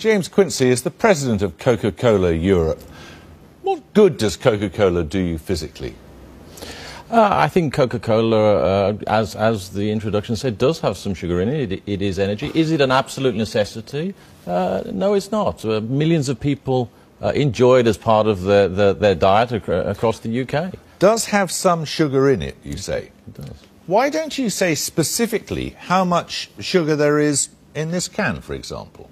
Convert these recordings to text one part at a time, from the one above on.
James Quincey is the president of Coca Cola Europe. What good does Coca Cola do you physically? Uh, I think Coca-Cola, uh, as, as the introduction said, does have some sugar in it. It, it is energy. Is it an absolute necessity? Uh, no, it's not. Uh, millions of people uh, enjoy it as part of their, their, their diet ac across the UK. Does have some sugar in it, you say? It does. Why don't you say specifically how much sugar there is in this can, for example?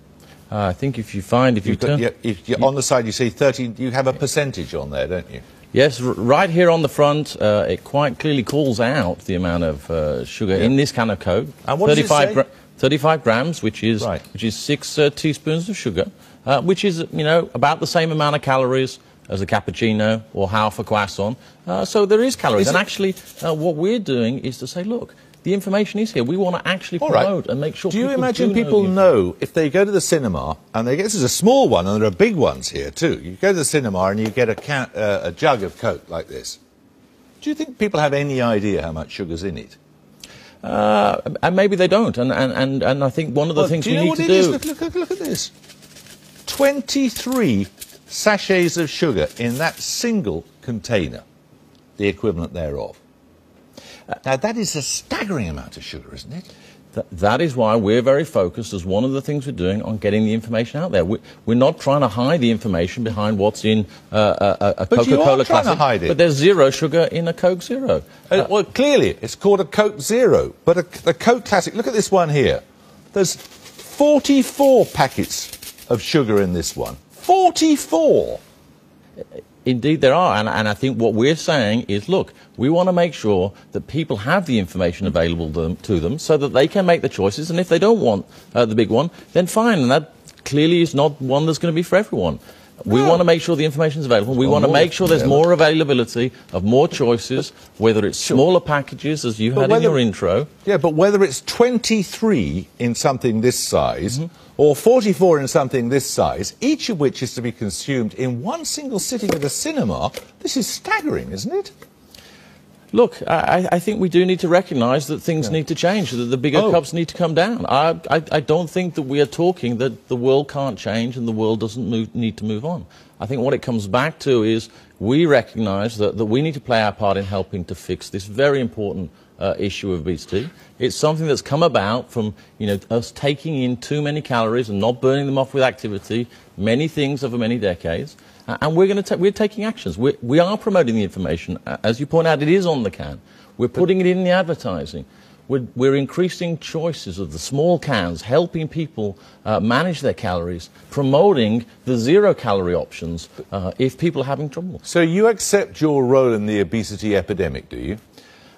Uh, I think if you find, if you You've got- turn... yeah, if you- on the side you see 30, you have a percentage on there, don't you? Yes, r- right here on the front, uh, it quite clearly calls out the amount of uh, sugar in this can of Coke. And what does it say? 35 grams, which is Right. which is six uh, teaspoons of sugar, uh, which is you know about the same amount of calories as a cappuccino or half a croissant. Uh, so there is calories, Is and it- actually, uh, what we're doing is to say, look, the information is here. We want to actually All right. promote and make sure. Do you imagine do people the know if they go to the cinema and they get this is a small one and there are big ones here too. You go to the cinema and you get a, can, uh, a jug of Coke like this. Do you think people have any idea how much sugar's in it? Uh, and maybe they don't, and, and, and, and I think one of the Well, things we know need what to it do. is? Look, look, look, look at this. 23 sachets of sugar in that single container, the equivalent thereof. Now, that is a staggering amount of sugar, isn't it? Th- that is why we're very focused, as one of the things we're doing, on getting the information out there. We, we're not trying to hide the information behind what's in uh, a, a, a are Coca-Cola trying to Classic. hide it. But there's zero sugar in a Coke Zero. Uh, well, clearly, it's called a Coke Zero, but a, the Coke Classic, look at this one here. There's 44 packets of sugar in this one. 44! Indeed, there are. And, and I think what we're saying is look, we want to make sure that people have the information available to them, to them so that they can make the choices. And if they don't want uh, the big one, then fine. And that clearly is not one that's going to be for everyone. We want to make sure the information is available. We want to make sure there's more availability of more choices, whether it's smaller packages, as you But had in your intro. Yeah, but whether it's 23 in something this size mm-hmm. or 44 in something this size, each of which is to be consumed in one single sitting at a cinema, this is staggering, isn't it? Look, I, I think we do need to recognise that things need to change, that the bigger Oh. cups need to come down. I, I, I don't think that we are talking that the world can't change and the world doesn't move, need to move on. I think what it comes back to is we recognise that, that we need to play our part in helping to fix this very important uh, issue of obesity. It's something that's come about from you know, us taking in too many calories and not burning them off with activity, many things over many decades. And we're, going to we're taking actions. We're, we are promoting the information. As you point out, it is on the can. We're putting it in the advertising. We're, we're increasing choices of the small cans, helping people uh, manage their calories, promoting the zero calorie options uh, if people are having trouble. So you accept your role in the obesity epidemic, do you?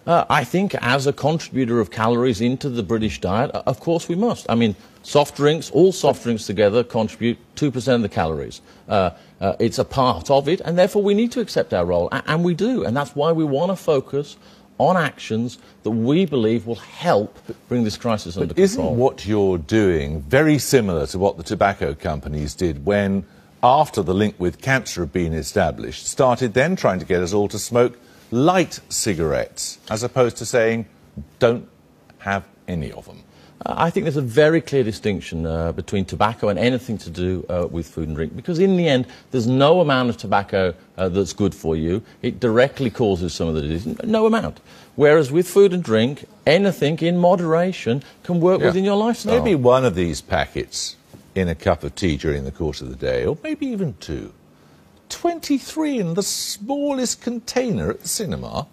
Uh, I think as a contributor of calories into the British diet, uh, of course we must. I mean, soft drinks, all soft drinks together contribute 2% of the calories. Uh, uh, it's a part of it, and therefore we need to accept our role, a- and we do. And that's why we want to focus on actions that we believe will help bring this crisis under control. Isn't what you're doing very similar to what the tobacco companies did when, after the link with cancer had been established, started then trying to get us all to smoke light cigarettes, as opposed to saying, don't have any of them? I think there's a very clear distinction uh, between tobacco and anything to do uh, with food and drink because, in the end, there's no amount of tobacco uh, that's good for you. It directly causes some of the disease. No amount. Whereas with food and drink, anything in moderation can work Yeah. within your lifestyle. Maybe one of these packets in a cup of tea during the course of the day, or maybe even two. 23 in the smallest container at the cinema.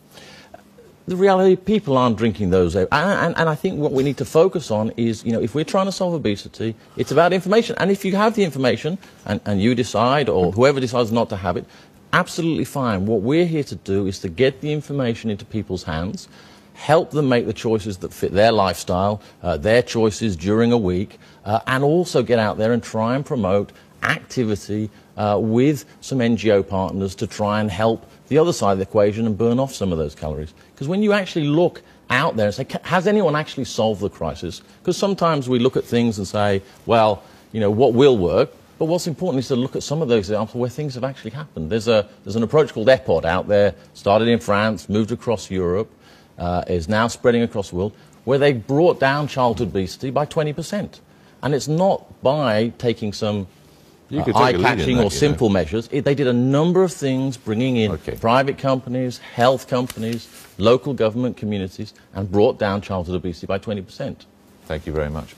the reality, people aren't drinking those. And, and, and I think what we need to focus on is, you know, if we're trying to solve obesity, it's about information. And if you have the information and, and you decide, or whoever decides not to have it, absolutely fine. What we're here to do is to get the information into people's hands, help them make the choices that fit their lifestyle, uh, their choices during a week, uh, and also get out there and try and promote activity uh, with some NGO partners to try and help the other side of the equation and burn off some of those calories. Because when you actually look out there and say, has anyone actually solved the crisis? Because sometimes we look at things and say, well, you know, what will work? But what's important is to look at some of those examples where things have actually happened. There's, a, there's an approach called EPODE out there, started in France, moved across Europe, uh, is now spreading across the world, where they've brought down childhood obesity by 20%. And it's not by taking some Uh, could take a lead in eye-catching or simple measures. It, they did a number of things, bringing in Okay. private companies, health companies, local government communities, and brought down childhood obesity by 20%. Thank you very much.